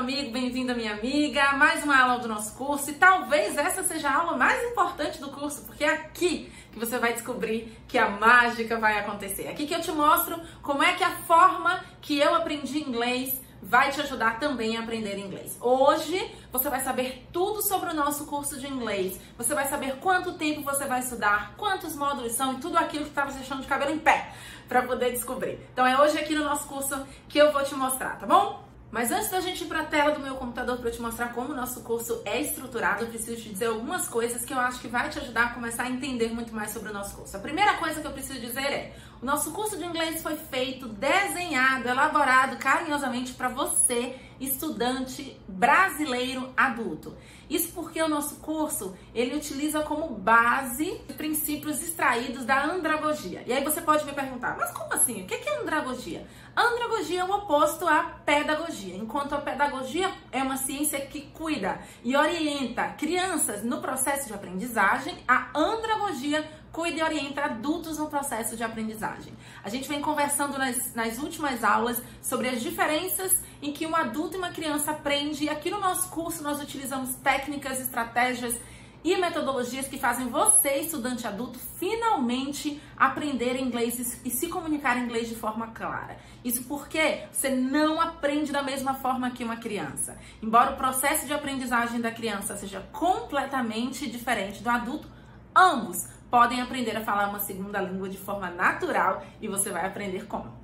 amigo, bem-vindo, minha amiga. Mais uma aula do nosso curso e talvez essa seja a aula mais importante do curso, porque é aqui que você vai descobrir que a mágica vai acontecer. Aqui que eu te mostro como é que a forma que eu aprendi inglês vai te ajudar também a aprender inglês. Hoje você vai saber tudo sobre o nosso curso de inglês. Você vai saber quanto tempo você vai estudar, quantos módulos são e tudo aquilo que estava deixando de cabelo em pé para poder descobrir. Então é hoje aqui no nosso curso que eu vou te mostrar, tá bom? Mas antes da gente ir para a tela do meu computador para te mostrar como o nosso curso é estruturado, eu preciso te dizer algumas coisas que eu acho que vai te ajudar a começar a entender muito mais sobre o nosso curso. A primeira coisa que eu preciso dizer é: o nosso curso de inglês foi feito, desenhado, elaborado carinhosamente para você, estudante brasileiro adulto. Isso porque o nosso curso, ele utiliza como base princípios extraídos da andragogia. E aí você pode me perguntar, mas como assim? O que é andragogia? Andragogia é o oposto à pedagogia. Enquanto a pedagogia é uma ciência que cuida e orienta crianças no processo de aprendizagem, a andragogia cuida e orienta adultos no processo de aprendizagem. A gente vem conversando nas, nas últimas aulas sobre as diferenças em que um adulto e uma criança aprende. Aqui no nosso curso nós utilizamos técnicas, estratégias e metodologias que fazem você, estudante adulto, finalmente aprender inglês e se comunicar em inglês de forma clara. Isso porque você não aprende da mesma forma que uma criança. Embora o processo de aprendizagem da criança seja completamente diferente do adulto, ambos podem aprender a falar uma segunda língua de forma natural e você vai aprender como.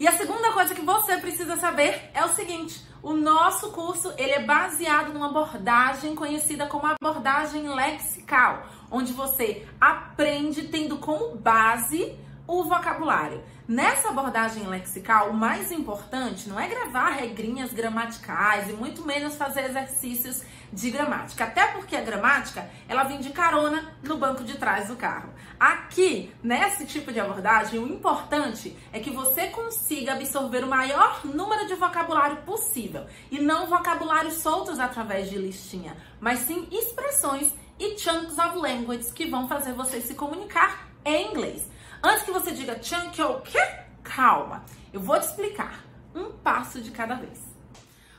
E a segunda coisa que você precisa saber é o seguinte: o nosso curso ele é baseado numa abordagem conhecida como abordagem lexical, onde você aprende tendo como base o vocabulário. Nessa abordagem lexical, o mais importante não é gravar regrinhas gramaticais e muito menos fazer exercícios de gramática, até porque a gramática ela vem de carona no banco de trás do carro. Aqui, nesse tipo de abordagem, o importante é que você consiga absorver o maior número de vocabulário possível e não vocabulários soltos através de listinha, mas sim expressões e chunks of language que vão fazer você se comunicar em inglês. Antes que você diga chunk ou quê? Calma, eu vou te explicar um passo de cada vez.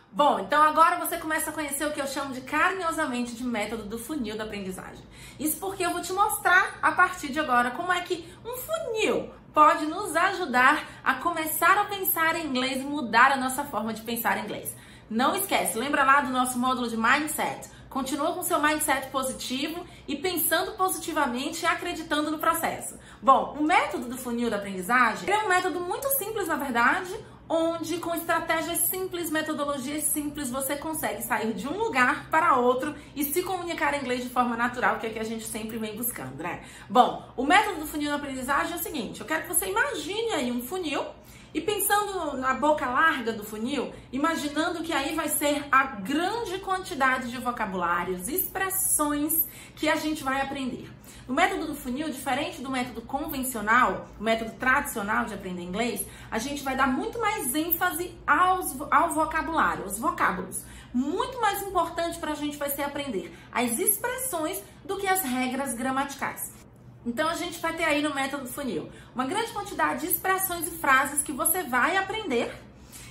Bom, então agora você começa a conhecer o que eu chamo de carinhosamente de método do funil da aprendizagem. Isso porque eu vou te mostrar a partir de agora como é que um funil pode nos ajudar a começar a pensar em inglês e mudar a nossa forma de pensar em inglês. Não esquece, lembra lá do nosso módulo de mindset? Continua com seu mindset positivo e pensando positivamente e acreditando no processo. Bom, o método do funil da aprendizagem é um método muito simples, na verdade, onde com estratégias simples, metodologias simples, você consegue sair de um lugar para outro e se comunicar em inglês de forma natural, que é o que a gente sempre vem buscando, né? Bom, o método do funil da aprendizagem é o seguinte: eu quero que você imagine aí um funil e pensando na boca larga do funil, imaginando que aí vai ser a grande quantidade de vocabulários, expressões que a gente vai aprender. No método do funil, diferente do método convencional, o método tradicional de aprender inglês, a gente vai dar muito mais ênfase aos, ao vocabulário, aos vocábulos. Muito mais importante para a gente vai ser aprender as expressões do que as regras gramaticais. Então a gente vai ter aí no método funil uma grande quantidade de expressões e frases que você vai aprender.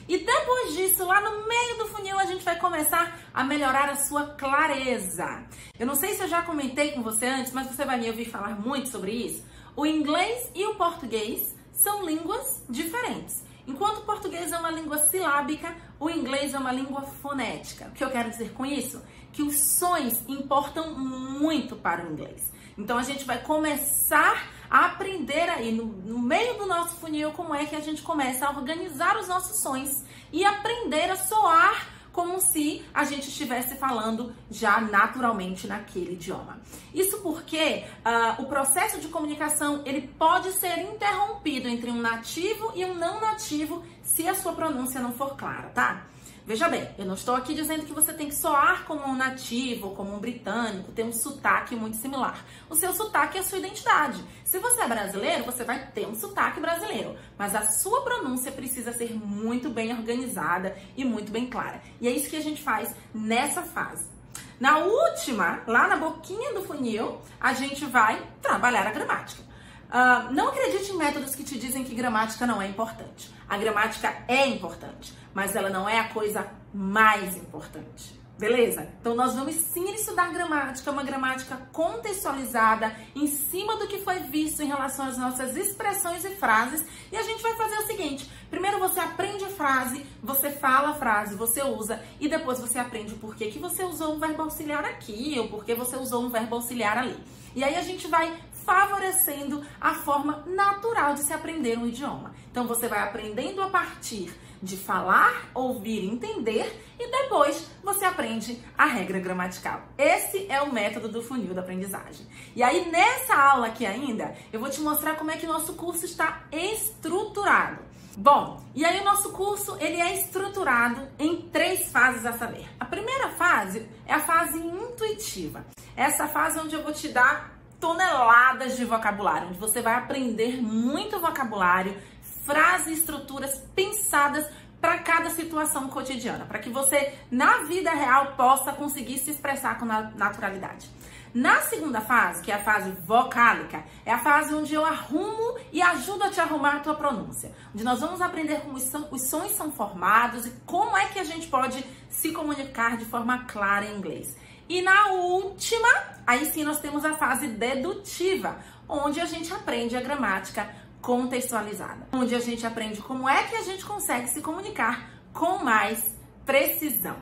E depois disso, lá no meio do funil, a gente vai começar a melhorar a sua clareza. Eu não sei se eu já comentei com você antes, mas você vai me ouvir falar muito sobre isso. O inglês e o português são línguas diferentes. Enquanto o português é uma língua silábica, o inglês é uma língua fonética. O que eu quero dizer com isso? Que os sons importam muito para o inglês. Então a gente vai começar a aprender aí no, no, meio do nosso funil como é que a gente começa a organizar os nossos sons e aprender a soar como se a gente estivesse falando já naturalmente naquele idioma. Isso porque uh, o processo de comunicação ele pode ser interrompido entre um nativo e um não nativo se a sua pronúncia não for clara, tá? Veja bem, eu não estou aqui dizendo que você tem que soar como um nativo, como um britânico, ter um sotaque muito similar. O seu sotaque é a sua identidade. Se você é brasileiro, você vai ter um sotaque brasileiro, mas a sua pronúncia precisa ser muito bem organizada e muito bem clara. E é isso que a gente faz nessa fase. Na última, lá na boquinha do funil, a gente vai trabalhar a gramática. Uh, não acredite em métodos que te dizem que gramática não é importante. A gramática é importante, mas ela não é a coisa mais importante. Beleza? Então nós vamos sim estudar gramática, uma gramática contextualizada em cima do que foi visto em relação às nossas expressões e frases. E a gente vai fazer o seguinte: primeiro você aprende a frase, você fala a frase, você usa, e depois você aprende por que, que você usou um verbo auxiliar aqui ou por que você usou um verbo auxiliar ali. E aí a gente vai favorecendo a forma natural de se aprender um idioma. Então você vai aprendendo a partir de falar, ouvir, entender e depois você aprende a regra gramatical. Esse é o método do funil da aprendizagem. E aí nessa aula aqui ainda, eu vou te mostrar como é que o nosso curso está estruturado. Bom, e aí o nosso curso ele é estruturado em três fases a saber. A primeira fase é a fase intuitiva. Essa fase onde eu vou te dar toneladas de vocabulário, onde você vai aprender muito vocabulário, frases e estruturas pensadas para cada situação cotidiana, para que você na vida real possa conseguir se expressar com naturalidade. Na segunda fase, que é a fase vocálica, é a fase onde eu arrumo e ajudo a te arrumar a tua pronúncia, onde nós vamos aprender como os, os sons são formados e como é que a gente pode se comunicar de forma clara em inglês. E na última, aí sim nós temos a fase dedutiva, onde a gente aprende a gramática contextualizada, onde a gente aprende como é que a gente consegue se comunicar com mais precisão.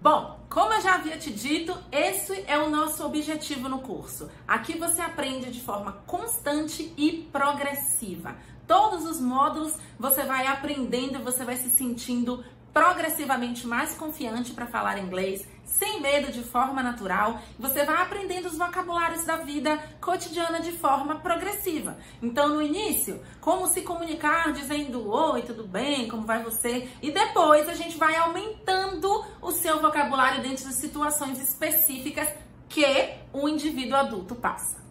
Bom, como eu já havia te dito, esse é o nosso objetivo no curso. Aqui você aprende de forma constante e progressiva. Todos os módulos você vai aprendendo, você vai se sentindo progressivamente mais confiante para falar inglês, sem medo, de forma natural. Você vai aprendendo os vocabulários da vida cotidiana de forma progressiva. Então, no início, como se comunicar dizendo oi, tudo bem, como vai você? E depois a gente vai aumentando o seu vocabulário dentro de situações específicas que o indivíduo adulto passa.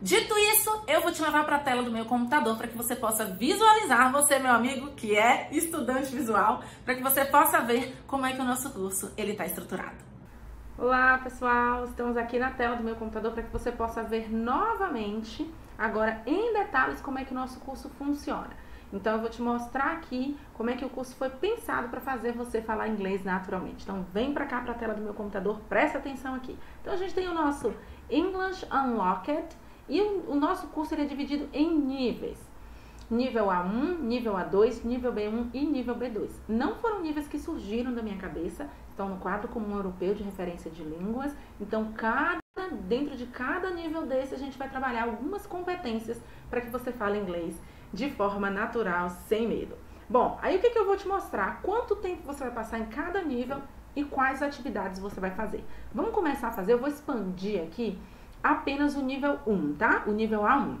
Dito isso, eu vou te levar para a tela do meu computador para que você possa visualizar, você, meu amigo, que é estudante visual, para que você possa ver como é que o nosso curso ele está estruturado. Olá, pessoal! Estamos aqui na tela do meu computador para que você possa ver novamente, agora em detalhes, como é que o nosso curso funciona. Então, eu vou te mostrar aqui como é que o curso foi pensado para fazer você falar inglês naturalmente. Então, vem para cá para a tela do meu computador, presta atenção aqui. Então, a gente tem o nosso English Unlocked, e o, o nosso curso é dividido em níveis. Nível A1, nível A2, nível B1 e nível B2. Não foram níveis que surgiram da minha cabeça, estão no quadro comum europeu de referência de línguas. Então, cada dentro de cada nível desse, a gente vai trabalhar algumas competências para que você fale inglês de forma natural, sem medo. Bom, aí o que, que eu vou te mostrar? Quanto tempo você vai passar em cada nível e quais atividades você vai fazer. Vamos começar a fazer, eu vou expandir aqui apenas o nível 1, tá? O nível A1.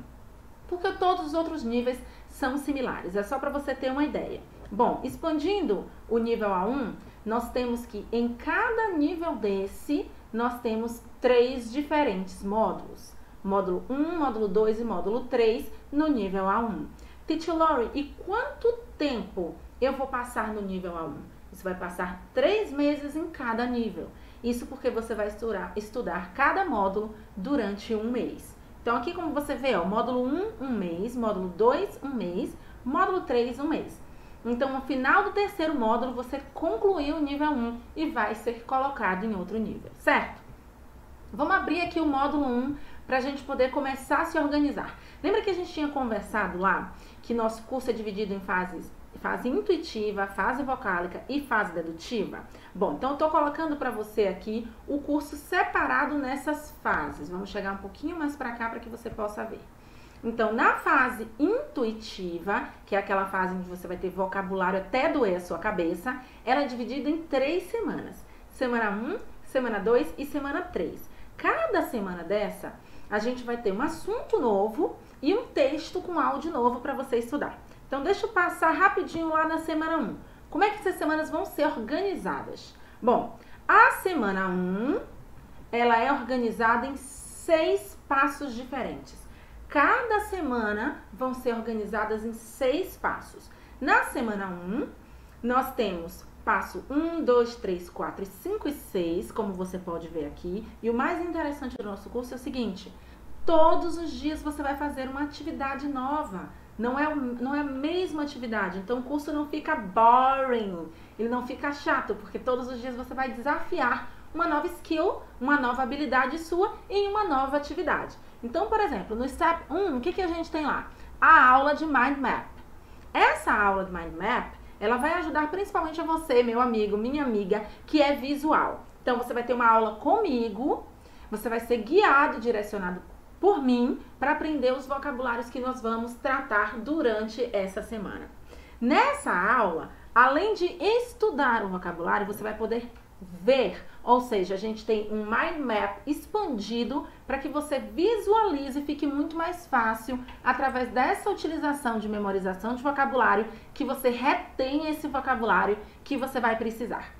Porque todos os outros níveis são similares, é só para você ter uma ideia. Bom, expandindo o nível A1, nós temos que em cada nível desse, nós temos três diferentes módulos. Módulo 1, módulo 2 e módulo 3 no nível A1. Teacher Lori, e quanto tempo eu vou passar no nível A1? Você vai passar três meses em cada nível. Isso porque você vai estudar, estudar cada módulo durante um mês. Então, aqui como você vê, ó, módulo 1, um mês, módulo 2, um mês, módulo 3, um mês. Então, no final do terceiro módulo, você concluiu o nível 1 e vai ser colocado em outro nível, certo? Vamos abrir aqui o módulo 1 para a gente poder começar a se organizar. Lembra que a gente tinha conversado lá que nosso curso é dividido em fases fase intuitiva, fase vocálica e fase dedutiva? Bom, então eu tô colocando para você aqui o curso separado nessas fases. Vamos chegar um pouquinho mais para cá para que você possa ver. Então, na fase intuitiva, que é aquela fase onde você vai ter vocabulário até doer a sua cabeça, ela é dividida em três semanas. Semana 1, semana 2 e semana 3. Cada semana dessa, a gente vai ter um assunto novo e um texto com áudio novo para você estudar. Então, deixa eu passar rapidinho lá na semana 1. Como é que essas semanas vão ser organizadas? Bom, a semana 1, ela é organizada em seis passos diferentes. Cada semana vão ser organizadas em seis passos. Na semana 1, nós temos passo 1, 2, 3, 4, 5 e 6, como você pode ver aqui. E o mais interessante do nosso curso é o seguinte: todos os dias você vai fazer uma atividade nova não é, não é a mesma atividade. Então o curso não fica boring, ele não fica chato, porque todos os dias você vai desafiar uma nova skill, uma nova habilidade sua em uma nova atividade. Então, por exemplo, no Step 1, o que, que a gente tem lá? A aula de Mind Map. Essa aula de Mind Map, ela vai ajudar principalmente a você, meu amigo, minha amiga, que é visual. Então, você vai ter uma aula comigo, você vai ser guiado, direcionado por mim para aprender os vocabulários que nós vamos tratar durante essa semana. Nessa aula, além de estudar o vocabulário, você vai poder ver, ou seja, a gente tem um mind map expandido para que você visualize e fique muito mais fácil através dessa utilização de memorização de vocabulário que você retém esse vocabulário que você vai precisar.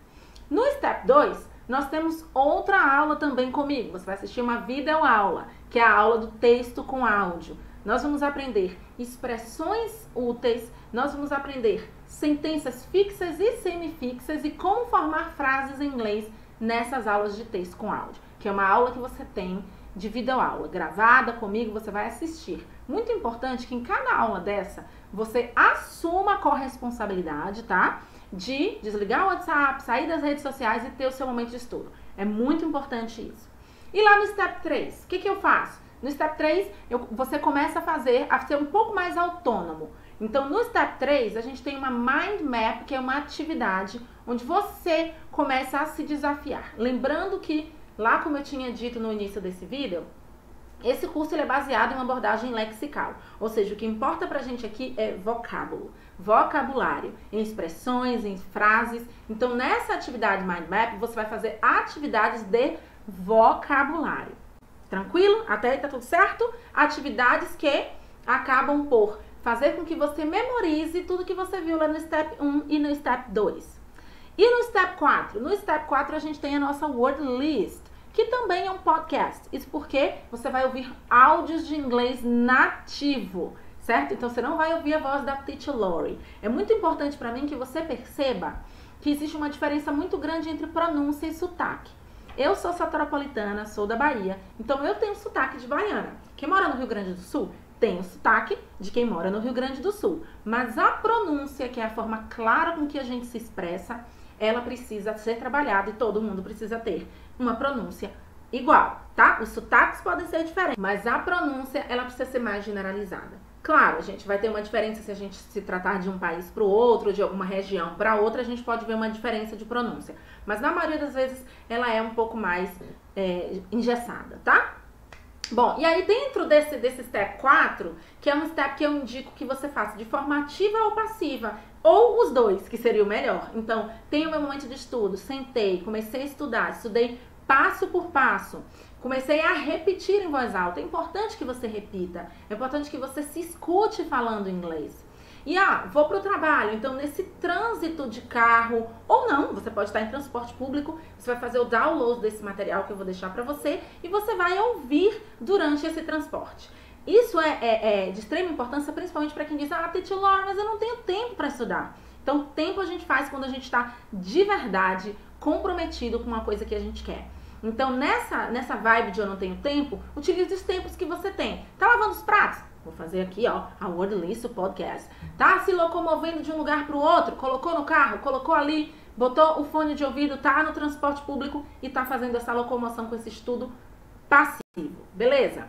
No step 2, nós temos outra aula também comigo. Você vai assistir uma videoaula, que é a aula do texto com áudio. Nós vamos aprender expressões úteis, nós vamos aprender sentenças fixas e semifixas e como formar frases em inglês nessas aulas de texto com áudio, que é uma aula que você tem de videoaula, gravada comigo, você vai assistir. Muito importante que em cada aula dessa você assuma a corresponsabilidade, tá? De desligar o WhatsApp, sair das redes sociais e ter o seu momento de estudo. É muito importante isso. E lá no step 3, o que, que eu faço? No step 3, eu, você começa a fazer, a ser um pouco mais autônomo. Então, no step 3, a gente tem uma mind map, que é uma atividade onde você começa a se desafiar. Lembrando que, lá como eu tinha dito no início desse vídeo, esse curso é baseado em uma abordagem lexical, ou seja, o que importa pra gente aqui é vocábulo, vocabulário, em expressões, em frases. Então, nessa atividade Mind Map, você vai fazer atividades de vocabulário. Tranquilo? Até aí tá tudo certo? Atividades que acabam por fazer com que você memorize tudo que você viu lá no Step 1 e no Step 2. E no Step 4? No Step 4 a gente tem a nossa Word List, que também é um podcast. Isso porque você vai ouvir áudios de inglês nativo, certo? Então você não vai ouvir a voz da Teacher Lori. É muito importante para mim que você perceba que existe uma diferença muito grande entre pronúncia e sotaque. Eu sou soteropolitana, sou da Bahia, então eu tenho sotaque de baiana. Quem mora no Rio Grande do Sul tem o sotaque de quem mora no Rio Grande do Sul. Mas a pronúncia, que é a forma clara com que a gente se expressa, ela precisa ser trabalhada e todo mundo precisa ter uma pronúncia igual, tá? Os sotaques podem ser diferentes, mas a pronúncia, ela precisa ser mais generalizada. Claro, a gente vai ter uma diferença se a gente se tratar de um país para o outro, de alguma região para outra, a gente pode ver uma diferença de pronúncia. Mas na maioria das vezes ela é um pouco mais é, engessada, tá? Bom, e aí dentro desse, desse step 4, que é um step que eu indico que você faça de forma ativa ou passiva, ou os dois, que seria o melhor. Então, tenho meu momento de estudo, sentei, comecei a estudar, estudei passo por passo. Comecei a repetir em voz alta. É importante que você repita. É importante que você se escute falando inglês. E ah, vou para o trabalho. Então, nesse trânsito de carro, ou não, você pode estar em transporte público, você vai fazer o download desse material que eu vou deixar para você e você vai ouvir durante esse transporte. Isso é, é, é de extrema importância, principalmente para quem diz: Ah, Teacher Laura, mas eu não tenho tempo para estudar. Então, tempo a gente faz quando a gente está de verdade comprometido com uma coisa que a gente quer. Então, nessa, nessa vibe de eu não tenho tempo, utilize os tempos que você tem. Tá lavando os pratos? Vou fazer aqui, ó, a Word List, podcast. Tá se locomovendo de um lugar para o outro, colocou no carro, colocou ali, botou o fone de ouvido, tá no transporte público e tá fazendo essa locomoção com esse estudo passivo, beleza?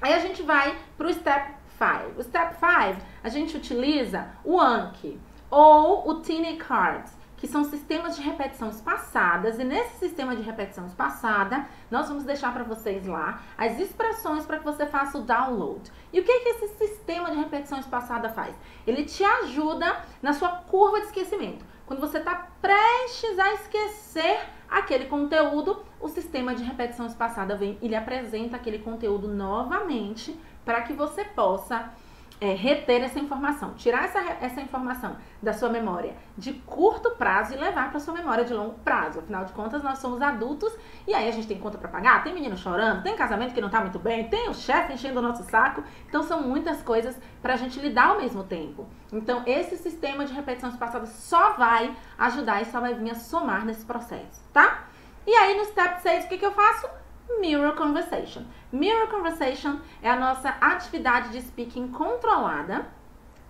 Aí a gente vai para o Step 5. O Step 5, a gente utiliza o Anki ou o Tiny Cards que são sistemas de repetição espaçadas, e nesse sistema de repetição espaçada, nós vamos deixar para vocês lá as expressões para que você faça o download. E o que, que esse sistema de repetição espaçada faz? Ele te ajuda na sua curva de esquecimento. Quando você está prestes a esquecer aquele conteúdo, o sistema de repetição espaçada vem e lhe apresenta aquele conteúdo novamente para que você possa é, reter essa informação, tirar essa, essa informação da sua memória de curto prazo e levar para sua memória de longo prazo. Afinal de contas, nós somos adultos e aí a gente tem conta para pagar, tem menino chorando, tem casamento que não está muito bem, tem o chefe enchendo o nosso saco. Então, são muitas coisas para a gente lidar ao mesmo tempo. Então, esse sistema de repetição espaçada só vai ajudar e só vai vir a somar nesse processo, tá? E aí, no step 6, o que, que eu faço? Mirror Conversation. Mirror Conversation é a nossa atividade de speaking controlada,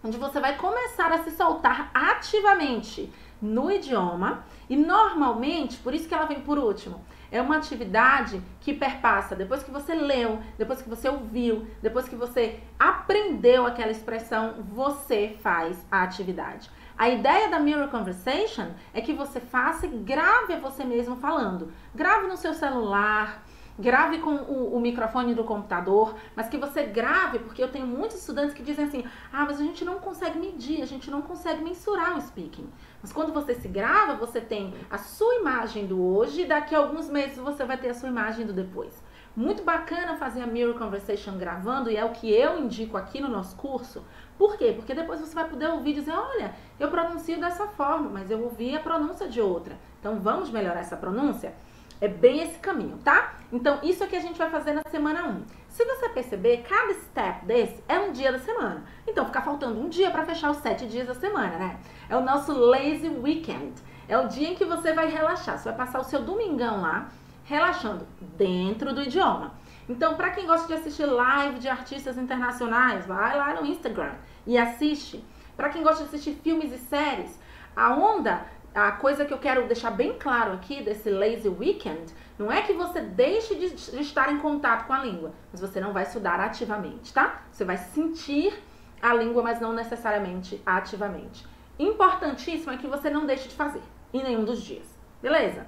onde você vai começar a se soltar ativamente no idioma e normalmente, por isso que ela vem por último, é uma atividade que perpassa depois que você leu, depois que você ouviu, depois que você aprendeu aquela expressão, você faz a atividade. A ideia da Mirror Conversation é que você faça e grave você mesmo falando. Grave no seu celular, grave com o, o, microfone do computador, mas que você grave, porque eu tenho muitos estudantes que dizem assim: ah, mas a gente não consegue medir, a gente não consegue mensurar o speaking. Mas quando você se grava, você tem a sua imagem do hoje e daqui a alguns meses você vai ter a sua imagem do depois. Muito bacana fazer a Mirror Conversation gravando e é o que eu indico aqui no nosso curso. Por quê? Porque depois você vai poder ouvir e dizer: olha, eu pronuncio dessa forma, mas eu ouvi a pronúncia de outra. Então vamos melhorar essa pronúncia? É bem esse caminho, tá? Então, isso é que a gente vai fazer na semana 1. Se você perceber, cada step desse é um dia da semana. Então, fica faltando um dia para fechar os sete dias da semana, né? É o nosso lazy weekend. É o dia em que você vai relaxar. Você vai passar o seu domingão lá, relaxando dentro do idioma. Então, para quem gosta de assistir live de artistas internacionais, vai lá no Instagram e assiste. Para quem gosta de assistir filmes e séries, a onda a coisa que eu quero deixar bem claro aqui desse lazy weekend não é que você deixe de, de, estar em contato com a língua, mas você não vai estudar ativamente, tá? Você vai sentir a língua, mas não necessariamente ativamente. Importantíssimo é que você não deixe de fazer em nenhum dos dias, beleza?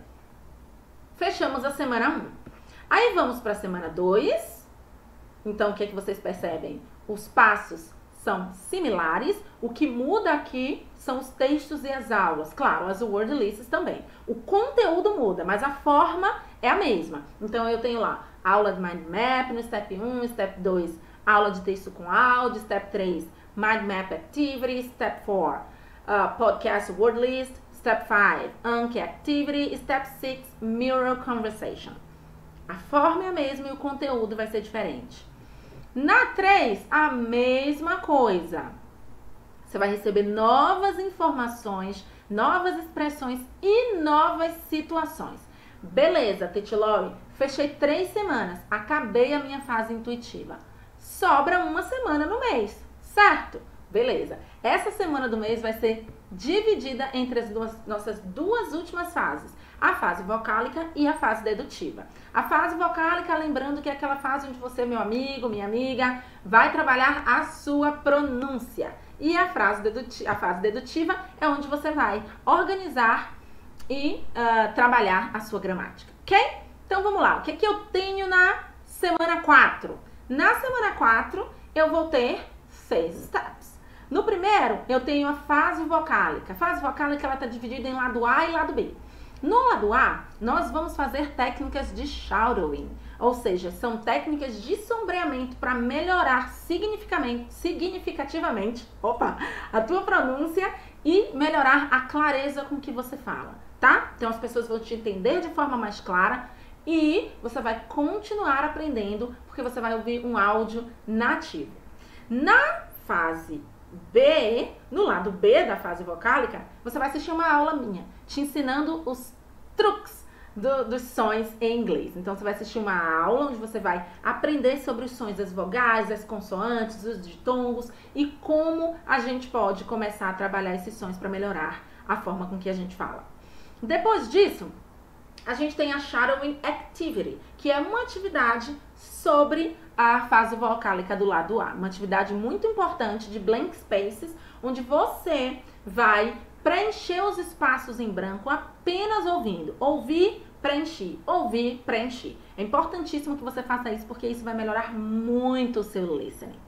Fechamos a semana 1. Aí vamos para a semana 2. Então, o que, é que vocês percebem? Os passos são similares. O que muda aqui são os textos e as aulas. Claro, as word lists também. O conteúdo muda, mas a forma é a mesma. Então eu tenho lá aula de mind map no step 1, step 2, aula de texto com áudio, step 3, mind map activity, step 4, uh, podcast word list, step 5, Anki activity, step 6, mirror conversation. A forma é a mesma e o conteúdo vai ser diferente. Na 3, a mesma coisa. Você vai receber novas informações, novas expressões e novas situações. Beleza, Titilori, fechei três semanas, acabei a minha fase intuitiva. Sobra uma semana no mês, certo? Beleza. Essa semana do mês vai ser dividida entre as duas, nossas duas últimas fases a fase vocálica e a fase dedutiva. A fase vocálica, lembrando que é aquela fase onde você, meu amigo, minha amiga, vai trabalhar a sua pronúncia. E a, frase dedutiva, a fase dedutiva é onde você vai organizar e uh, trabalhar a sua gramática, ok? Então vamos lá, o que, é que eu tenho na semana 4? Na semana 4 eu vou ter seis steps. No primeiro, eu tenho a fase vocálica. A fase vocálica ela está dividida em lado A e lado B. No lado A, nós vamos fazer técnicas de shadowing, ou seja, são técnicas de sombreamento para melhorar significativamente opa, a tua pronúncia e melhorar a clareza com que você fala, tá? Então as pessoas vão te entender de forma mais clara e você vai continuar aprendendo porque você vai ouvir um áudio nativo. Na fase B, no lado B da fase vocálica, você vai assistir uma aula minha, te ensinando os truques do, dos sons em inglês. Então, você vai assistir uma aula onde você vai aprender sobre os sons das vogais, das consoantes, os ditongos e como a gente pode começar a trabalhar esses sons para melhorar a forma com que a gente fala. Depois disso, a gente tem a Shadowing Activity, que é uma atividade sobre a fase vocálica do lado A. Uma atividade muito importante de blank spaces, onde você vai preencher os espaços em branco apenas ouvindo. Ouvir, preencher. Ouvir, preencher. É importantíssimo que você faça isso porque isso vai melhorar muito o seu listening.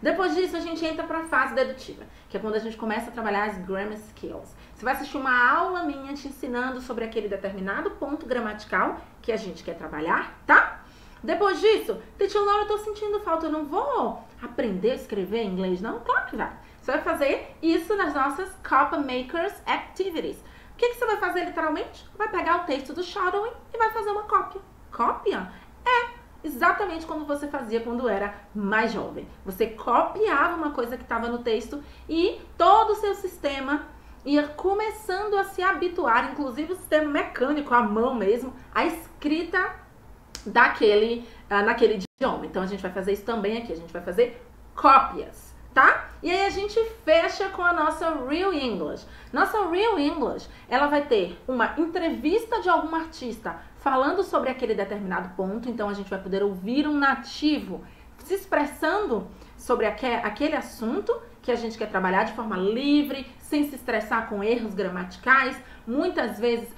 Depois disso, a gente entra para a fase dedutiva, que é quando a gente começa a trabalhar as grammar skills. Você vai assistir uma aula minha te ensinando sobre aquele determinado ponto gramatical que a gente quer trabalhar, tá? Depois disso, Teacher Laura, eu tô sentindo falta, eu não vou aprender a escrever inglês, não? Claro que vai. Você vai fazer isso nas nossas Copy Makers Activities. O que, que você vai fazer literalmente? Vai pegar o texto do shadowing e vai fazer uma cópia. Cópia? É exatamente como você fazia quando era mais jovem. Você copiava uma coisa que estava no texto e todo o seu sistema ia começando a se habituar, inclusive o sistema mecânico, a mão mesmo, a escrita daquele, uh, naquele idioma. Então a gente vai fazer isso também aqui. A gente vai fazer cópias tá? E aí a gente fecha com a nossa Real English. Nossa Real English, ela vai ter uma entrevista de algum artista falando sobre aquele determinado ponto, então a gente vai poder ouvir um nativo se expressando sobre aquele assunto que a gente quer trabalhar de forma livre, sem se estressar com erros gramaticais, muitas vezes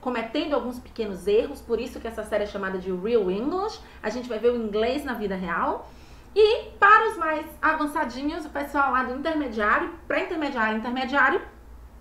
cometendo alguns pequenos erros, por isso que essa série é chamada de Real English. A gente vai ver o inglês na vida real. E para os mais avançadinhos, o pessoal lá do intermediário, pré-intermediário, intermediário,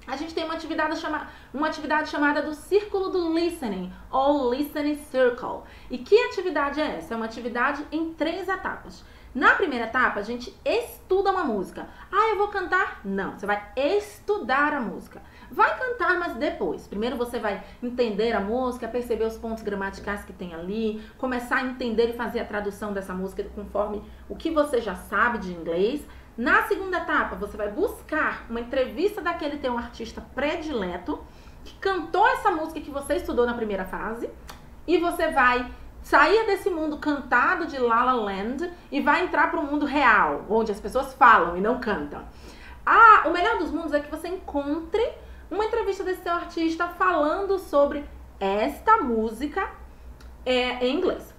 a gente tem uma atividade, chama, uma atividade chamada do Círculo do Listening, ou Listening Circle. E que atividade é essa? É uma atividade em três etapas. Na primeira etapa, a gente estuda uma música. Ah, eu vou cantar? Não, você vai estudar a música. Vai cantar, mas depois. Primeiro você vai entender a música, perceber os pontos gramaticais que tem ali, começar a entender e fazer a tradução dessa música conforme o que você já sabe de inglês. Na segunda etapa, você vai buscar uma entrevista daquele teu artista predileto que cantou essa música que você estudou na primeira fase e você vai sair desse mundo cantado de La La Land e vai entrar para o mundo real, onde as pessoas falam e não cantam. Ah, o melhor dos mundos é que você encontre uma entrevista desse seu artista falando sobre esta música é, em inglês.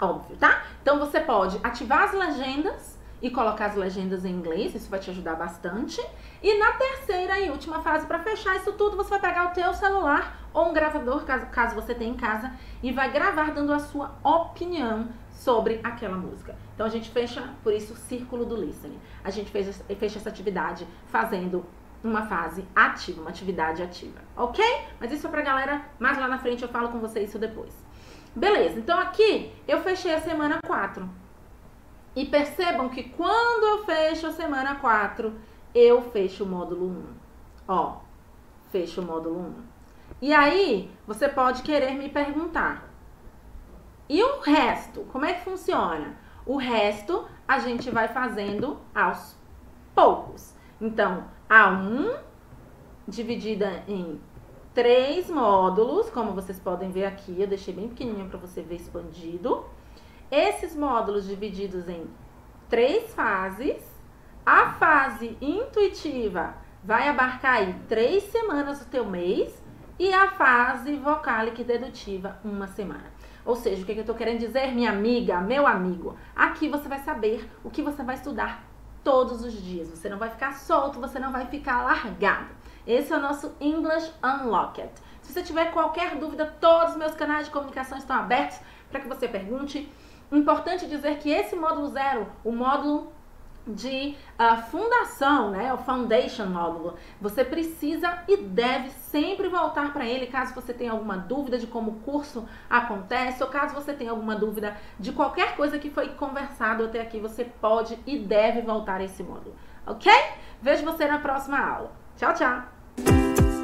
Óbvio, tá? Então você pode ativar as legendas e colocar as legendas em inglês, isso vai te ajudar bastante. E na terceira e última fase, para fechar isso tudo, você vai pegar o teu celular ou um gravador, caso, caso você tenha em casa, e vai gravar dando a sua opinião sobre aquela música. Então a gente fecha, por isso, o círculo do listening. A gente fez, fecha essa atividade fazendo uma fase ativa, uma atividade ativa, ok? Mas isso é pra galera, mais lá na frente eu falo com vocês isso depois. Beleza, então aqui eu fechei a semana 4. E percebam que quando eu fecho a semana 4, eu fecho o módulo 1. Ó, fecho o módulo 1. E aí, você pode querer me perguntar: e o resto? Como é que funciona? O resto a gente vai fazendo aos poucos. Então, A1 dividida em três módulos, como vocês podem ver aqui, eu deixei bem pequenininho para você ver expandido. Esses módulos divididos em três fases. A fase intuitiva vai abarcar aí três semanas do teu mês e a fase vocálica e dedutiva uma semana. Ou seja, o que, que eu estou querendo dizer, minha amiga, meu amigo? Aqui você vai saber o que você vai estudar todos os dias. Você não vai ficar solto, você não vai ficar largado. Esse é o nosso English Unlocked. Se você tiver qualquer dúvida, todos os meus canais de comunicação estão abertos para que você pergunte. Importante dizer que esse módulo zero, o módulo de uh, fundação, né, o foundation módulo, você precisa e deve sempre voltar para ele caso você tenha alguma dúvida de como o curso acontece ou caso você tenha alguma dúvida de qualquer coisa que foi conversado até aqui, você pode e deve voltar a esse módulo, ok? Vejo você na próxima aula. Tchau, tchau!